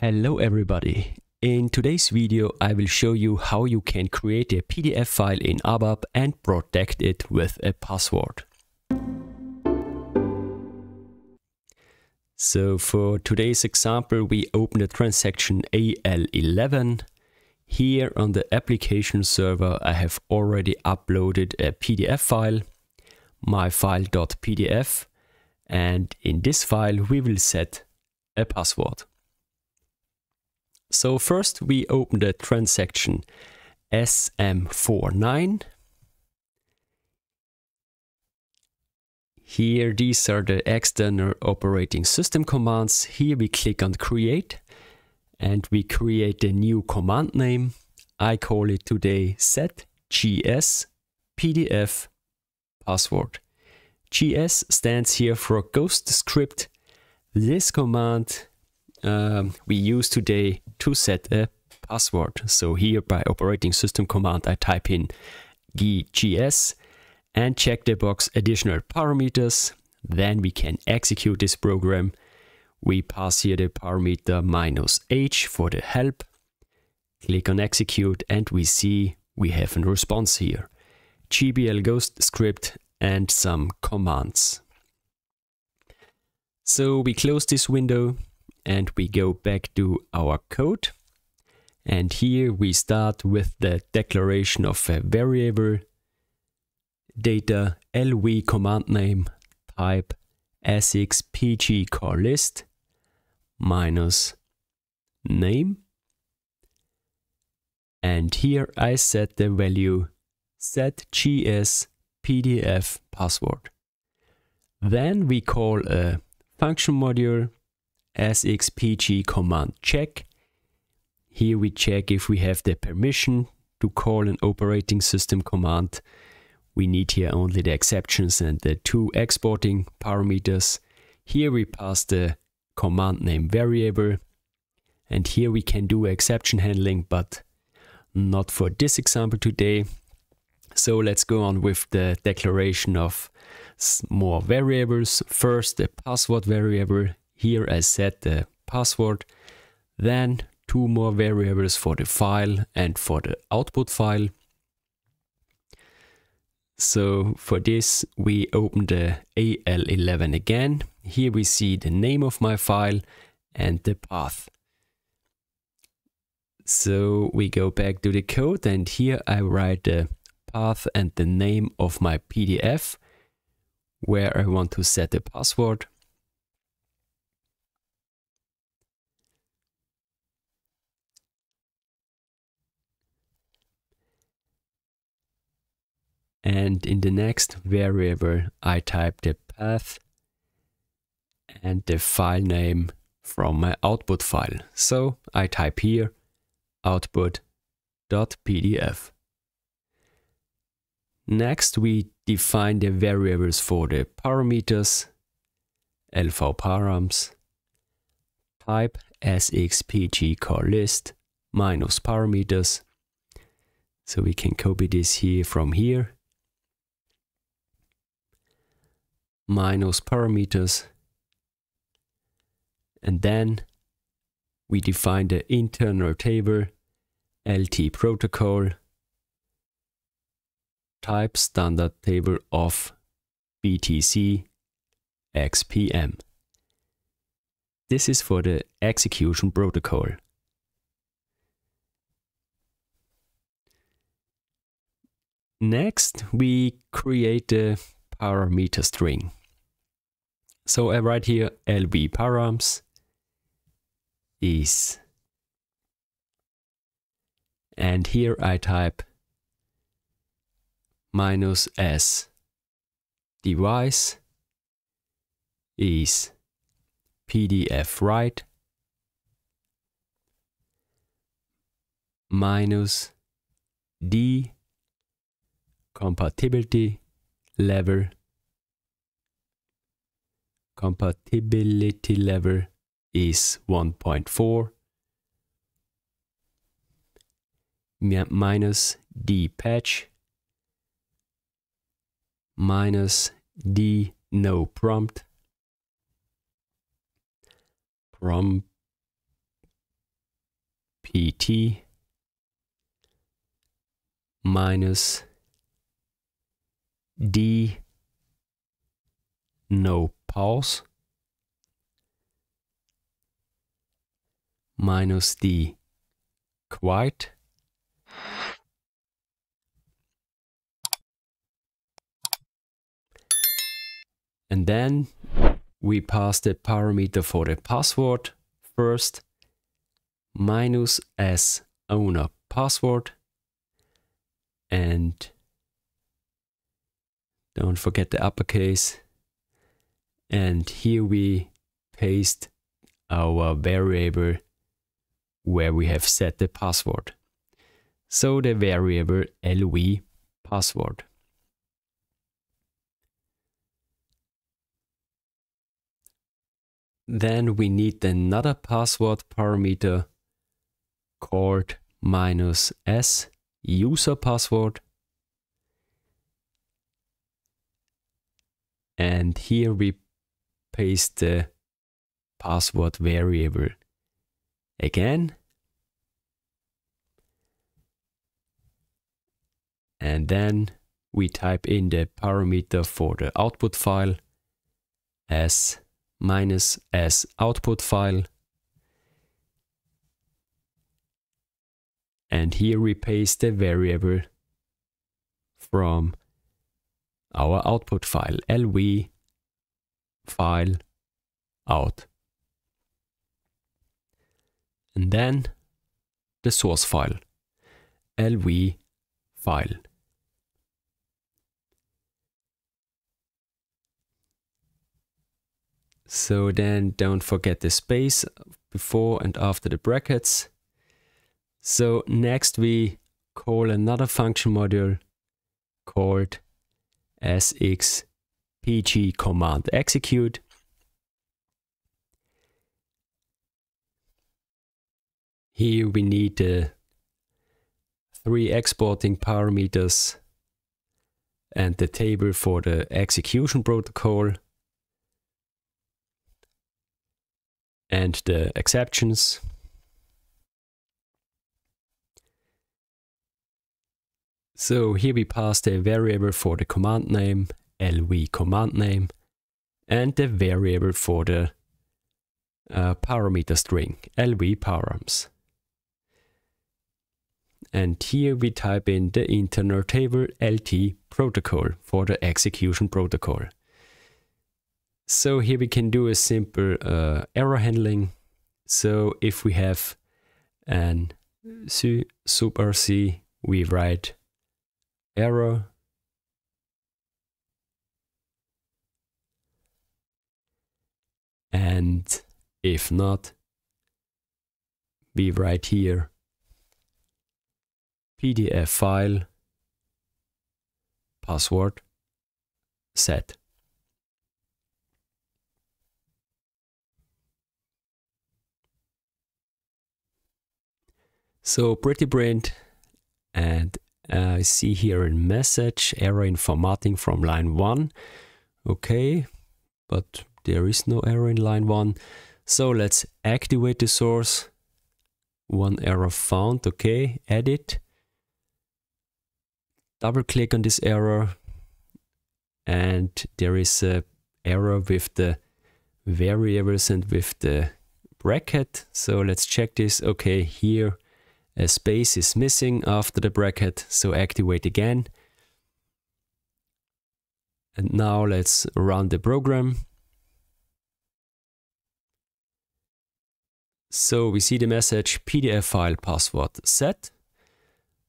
Hello everybody. In today's video I will show you how you can create a PDF file in ABAP and protect it with a password. So for today's example we open the transaction AL11. Here on the application server I have already uploaded a PDF file, myfile.pdf and in this file we will set a password. So first we open the transaction SM49. Here these are the external operating system commands. Here we click on create and we create a new command name. I call it today set gs pdf password. gs stands here for Ghostscript. This command um, we use today to set a password. So here by operating system command, I type in ggs and check the box additional parameters. Then we can execute this program. We pass here the parameter minus h for the help. Click on execute and we see we have a response here. GPL Ghostscript and some commands. So we close this window and we go back to our code. And here we start with the declaration of a variable data lv command name type sxpgcolist minus name. And here I set the value set gs pdf password. Then we call a function module sxpg command check. Here we check if we have the permission to call an operating system command. We need here only the exceptions and the two exporting parameters. Here we pass the command name variable. And here we can do exception handling, but not for this example today. So let's go on with the declaration of more variables. First, the password variable here I set the password, then two more variables for the file and for the output file. So for this, we open the AL11 again. Here we see the name of my file and the path. So we go back to the code and here I write the path and the name of my PDF where I want to set the password. And in the next variable I type the path and the file name from my output file. So I type here output.pdf. Next we define the variables for the parameters lv params type sxpgcolist minus parameters. So we can copy this here from here minus parameters. And then we define the internal table LT protocol type standard table of BTC XPM. This is for the execution protocol. Next, we create the parameter string. So uh, I write here lv params is and here I type minus s device is pdf write minus d compatibility level compatibility level is 1.4 minus d batch. Minus d no prompt. Prompt lt minus d no pause minus d. Quite. And then we pass the parameter for the password first. Minus s owner password. And don't forget the uppercase and here we paste our variable where we have set the password so the variable lv password then we need another password parameter called minus s user password. And here we paste the password variable again. And then we type in the parameter for the output file as minus s output file and here we paste the variable from our output file lv file out. And then the source file lv file. So then don't forget the space before and after the brackets. So next we call another function module called sxpg command execute. Here we need the three exporting parameters and the table for the execution protocol and the exceptions. So here we passed a variable for the command name, lv command name, and the variable for the uh, parameter string, lv params. And here we type in the internal table LT protocol for the execution protocol. So here we can do a simple uh, error handling. So if we have an sub RC, we write error and if not be right here pdf file password set so pretty print and I see here a message, error in formatting from line 1. Okay, but there is no error in line 1. So let's activate the source. One error found, okay, edit. Double click on this error and there is a error with the variables and with the bracket. So let's check this. Okay, here a space is missing after the bracket, so activate again. And now let's run the program. So we see the message PDF file password set.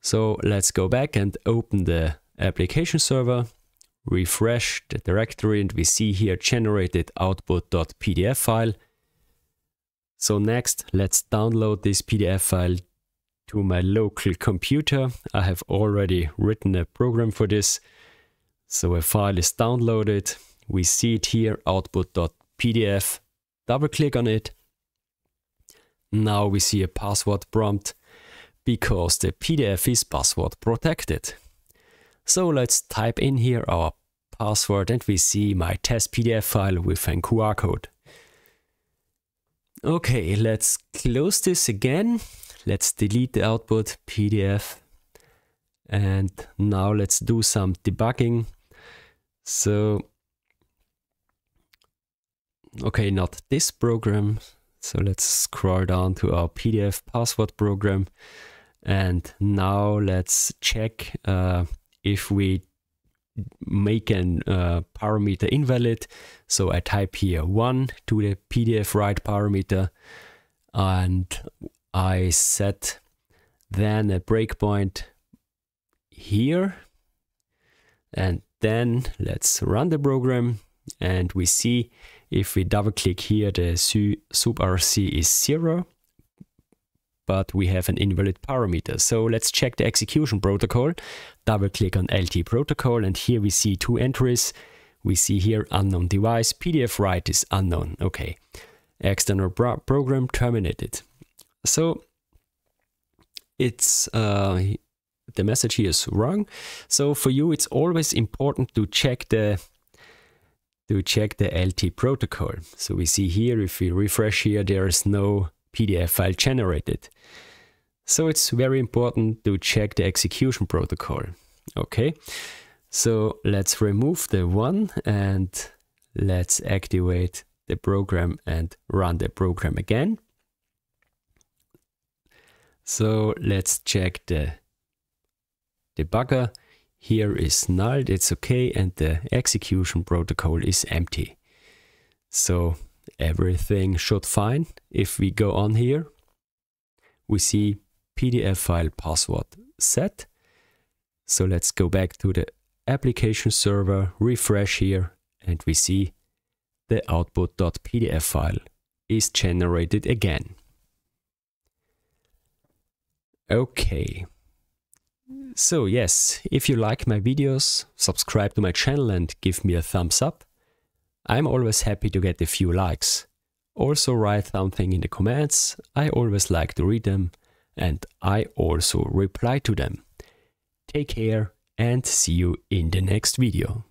So let's go back and open the application server, refresh the directory and we see here generated output.pdf file. So next, let's download this PDF file to my local computer. I have already written a program for this. So a file is downloaded. We see it here, output.pdf. Double click on it. Now we see a password prompt because the PDF is password protected. So let's type in here our password and we see my test PDF file with an QR code. Okay, let's close this again let's delete the output PDF. And now let's do some debugging. So, okay, not this program. So let's scroll down to our PDF password program. And now let's check uh, if we make an uh, parameter invalid. So I type here 1 to the PDF write parameter and I set then a breakpoint here and then let's run the program and we see if we double click here the sub RC is 0 but we have an invalid parameter. So let's check the execution protocol. Double click on LT protocol and here we see two entries. We see here unknown device, PDF write is unknown. Okay, external program terminated. So it's uh, the message here is wrong. So for you, it's always important to check the to check the LT protocol. So we see here, if we refresh here, there is no PDF file generated. So it's very important to check the execution protocol. Okay, so let's remove the one and let's activate the program and run the program again. So let's check the debugger. Here is null, it's okay, and the execution protocol is empty. So everything should fine. If we go on here, we see PDF file password set. So let's go back to the application server, refresh here, and we see the output.pdf file is generated again. Okay. So yes, if you like my videos, subscribe to my channel and give me a thumbs up. I'm always happy to get a few likes. Also write something in the comments, I always like to read them and I also reply to them. Take care and see you in the next video.